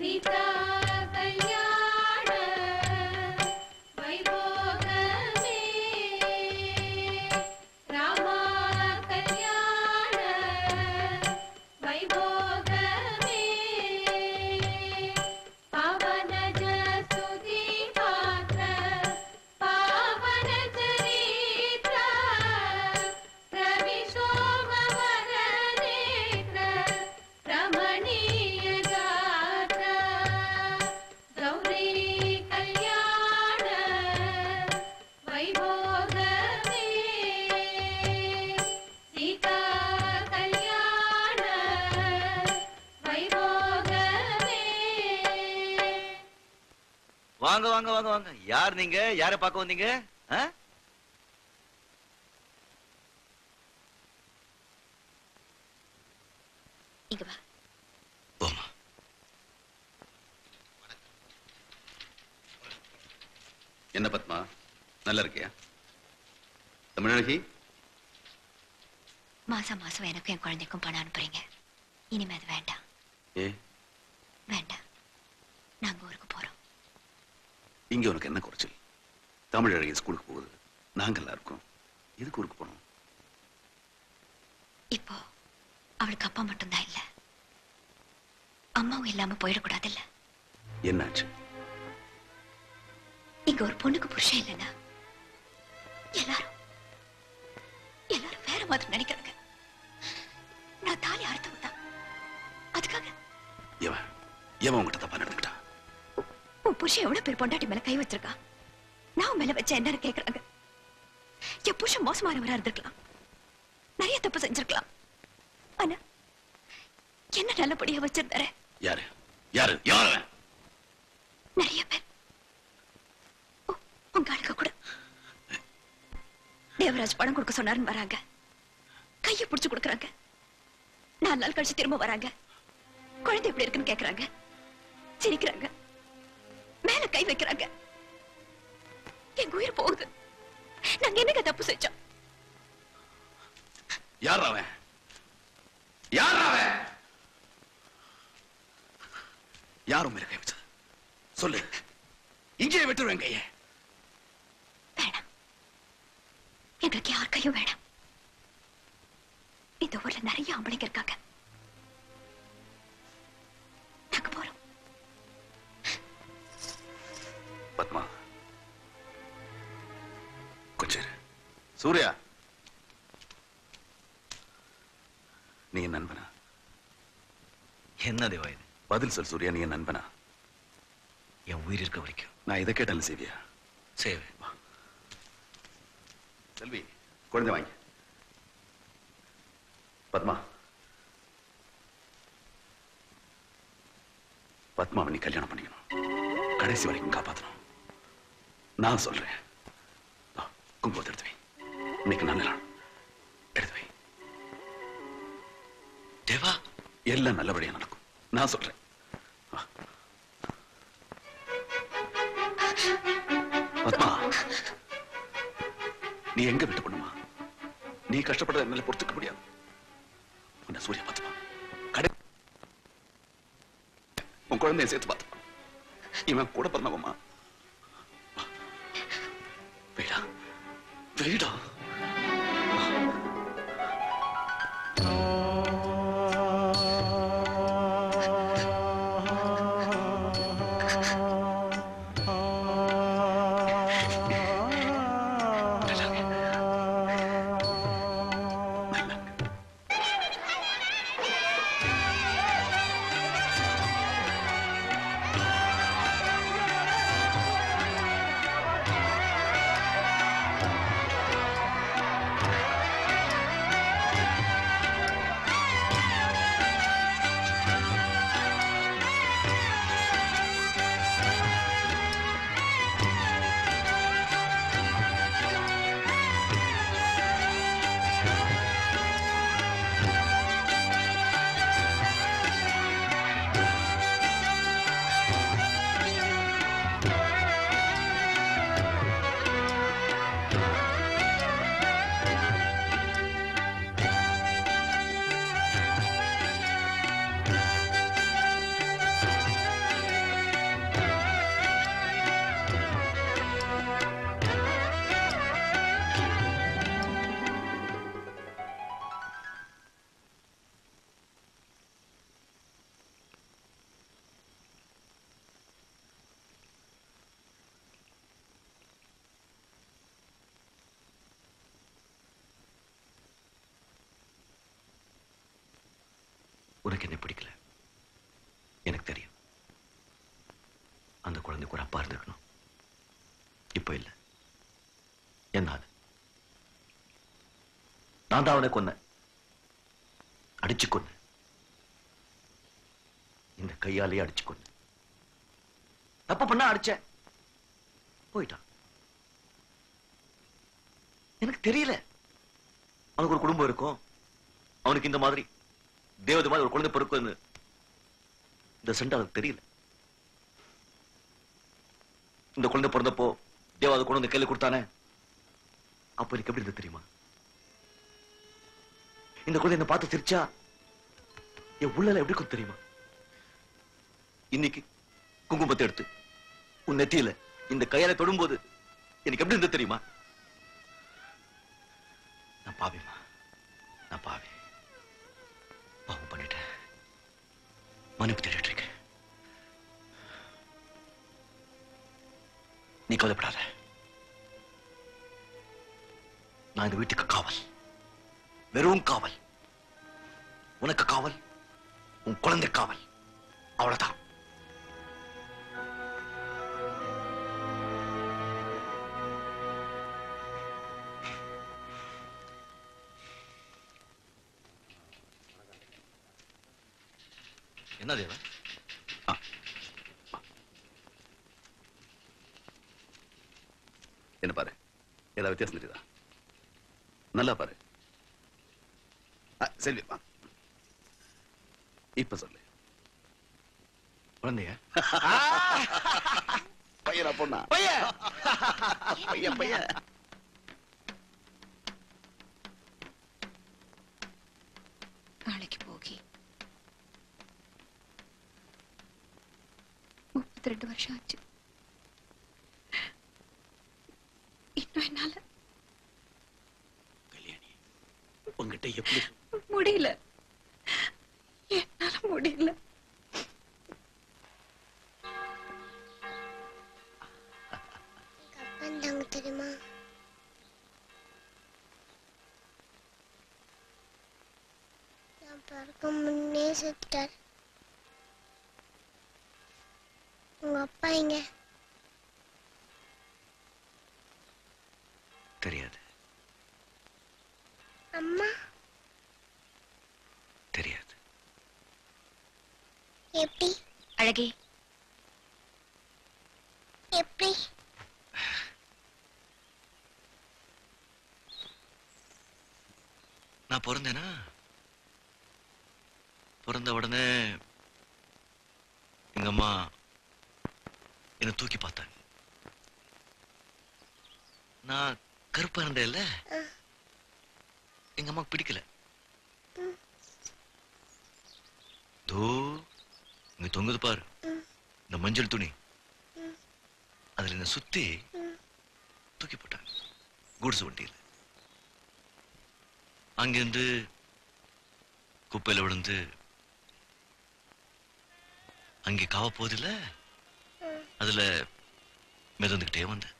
Sita. வாங்க வாங்க வாங்க வாங்க. யார் நீங்க? யார பார்க்க வந்தீங்க? இங்க வா. என்ன பத்மா? நல்லா இருக்கியா? தமிழகி மாசம் மாசம் எனக்கும் என் குழந்தைக்கும் பணம் அனுப்புறீங்க. இனிமே அது வேண்டாம். ஏ? வேண்டாம். நாங்க ஊருக்கு போறோம். இங்க உனக்கு என்ன குறைச்சல்? தமிழழகி ஸ்கூலுக்கு போகுது. நாங்கெல்லாம் இருக்கோம். எதுக்கு ஊருக்கு போனோம் இப்போ அவளுக்கு அப்பா மட்டும்தான் இல்ல. அம்மாவும் இல்லாம போயிடக்கூடாது இல்ல என்னாச்சு? இங்க ஒரு பொண்ணுக்கு புருஷன் இல்லைன்னா எல்லாரும் எல்லாரும் வேற மாதிரி நினைக்கிறாங்க. நான் தாலி அர்த்தம் தான். அதுக்காக எவன்? எவன் உன் புருஷன் எவ்வளவு பேர் பொண்டாட்டி மேல கை வச்சிருக்கா? நான் மேல வச்ச என்னன்னு கேக்குறாங்க. என் புருஷன் மோசமானவரா இருந்திருக்கலாம். நிறைய தப்பு செஞ்சிருக்கலாம். ஆனா என்ன நல்லபடியா வச்சிருந்தாரு? யாரு? யாரு? யார் நிறைய பேர். உங்க ஆளுங்க கூட. தேவராஜ் பணம் கொடுக்க சொன்னாருன்னு வராங்க. கையை பிடிச்சு கொடுக்கறாங்க. நாலு நாள் கழிச்சு திரும்ப வராங்க. குழந்தை எப்படி இருக்குன்னு கேக்குறாங்க. சிரிக்கிறாங்க. மேல கை வைக்கிறாங்க. எங்க உயிர் போகுது. நாங்க என்னங்க தப்பு செஞ்சோம்? யார் அவன்? யார் அவன்? யாரும் மேல கை வச்சது? சொல்லு. இங்கே விட்டுருவேன் கையை. வேணாம். எங்களுக்கு யார் கையும் வேணாம். இந்த ஊர்ல நிறைய ஆம்பளைங்க இருக்காங்க. பத்மா. கொஞ்சம். சூர்யா. நீ என் நண்பனா? என்ன தேவா இது? பதில் சொல் சூர்யா நீ என் நண்பனா? என் உயிர் இருக்க வரைக்கும். நான் இதை கேட்டாலும் செய்வியா? சேவை செல்வி குழந்தை வாங்கி. பத்மா. பத்மாவை நீ கல்யாணம் பண்ணிக்கணும். கடைசி வரைக்கும் காப்பாத்தணும். நான் சொல்றேன். கும்போது எடுத்து வை. இன்னைக்கு நல்ல நாள். எடுத்து வை. தேவா எல்லாம் நல்லபடியா நடக்கும். நான் சொல்றேன். பத்மா நீ எங்க விட்டு பண்ணுமா நீ கஷ்டப்பட்டதை என்னால பொறுத்துக்க முடியாது. உன்னை சூரிய பார்த்துப்பா கடை உன் குழந்தைய சேர்த்து பார்த்துப்பா இவன் கூட பிறந்தவம்மா. 队长。உனக்கு என்ன பிடிக்கல. எனக்கு தெரியும். அந்த குழந்தைக்கு ஒரு அப்பா இருந்திருக்கணும். இப்போ இல்ல. என்னால நான் தான் அவனை கொன்னேன். அடிச்சு கொன்னேன். இந்த கையாலேயே அடிச்சு கொன்னேன். தப்பு பண்ண அடிச்சேன். போயிட்டான். எனக்கு தெரியல. அவனுக்கு ஒரு குடும்பம் இருக்கும். அவனுக்கு இந்த மாதிரி தேவதை மாதிரி ஒரு குழந்தை பிறக்குன்னு இந்த சண்டை அவனுக்கு தெரியல. இந்த குழந்தை பிறந்தப்போ தேவாத கொண்டு வந்து கையில கொடுத்தானே? அப்ப எனக்கு எப்படி இருந்தது தெரியுமா? இந்த குழந்தை என்ன பார்த்து சிரிச்சா என் உள்ள எப்படி இருக்கும் தெரியுமா? இன்னைக்கு குங்குமத்தை எடுத்து உன் நெத்தியில இந்த கையால தொடும்போது எனக்கு எப்படி இருந்தது தெரியுமா? நான் பாவிமா நான் பாவி. மனுக்கு தேடிட்டு இருக்கேன். நீ கவலைப்படாத. நான் இந்த வீட்டுக்கு காவல். வெறும் காவல். உனக்கு காவல் உன் குழந்தை காவல். அவ்வளவுதான். என்ன தேவா என்ன பாரு? ஏதாவது வித்தியாசம் தெரியுதா? நல்லா பாரு. செல்வி இப்ப சொல்லு. குழந்தைய? பையனா பொண்ணா? பையன்! பையன் பையன். முப்பத்தி ரெண்டு வருஷம் ஆச்சு. இன்னும் என்னால கல்யாணி உங்ககிட்ட எப்படி முடியல. என்னால முடியல. தெரியுமா? நான் பிறக்க முன்னே செத்தார் அப்பா எங்க தெரியாது. அம்மா? தெரியாது. எப்படி? அழகே. எப்படி? நான் பிறந்தேனா? பிறந்த உடனே எங்க அம்மா என்ன தூக்கி பார்த்தாங்க. நான் கருப்பா இருந்தேன்ல? எங்க அம்மாக்கு பிடிக்கல. தோ இங்க தொங்குது பாரு. இந்த மஞ்சள் துணி. அதுல என்ன சுத்தி தூக்கி போட்டாங்க. குடிசை வண்டியில். அங்கிருந்து குப்பையில விழுந்து அங்கே காவ போதில்லை அதுல மிதந்துகிட்டே வந்தேன்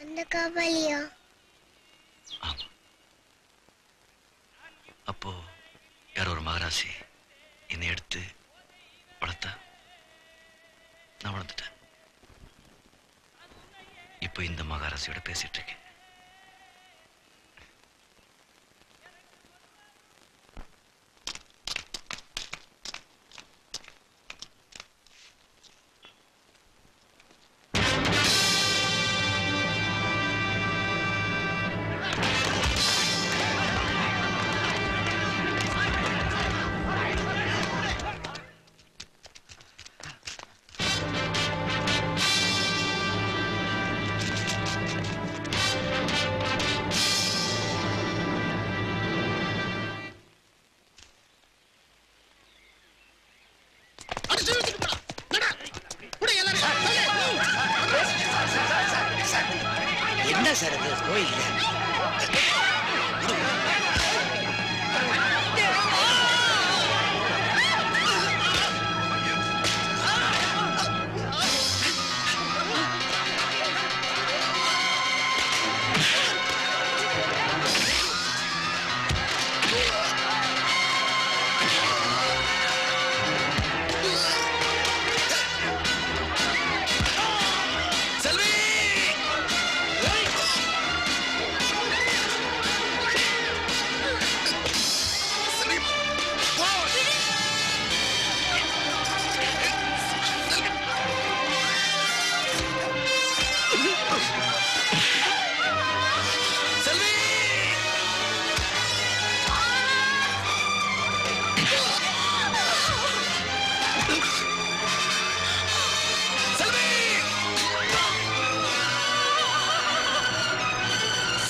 அந்த காவாலியா? ஆமா. அப்போ யாரோ ஒரு மகராசி என்னை எடுத்து வளர்த்தா? நான் வளர்ந்துட்டேன். இப்போ இந்த மகாராசியோட பேசிட்டு இருக்கேன்.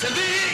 Vaseline.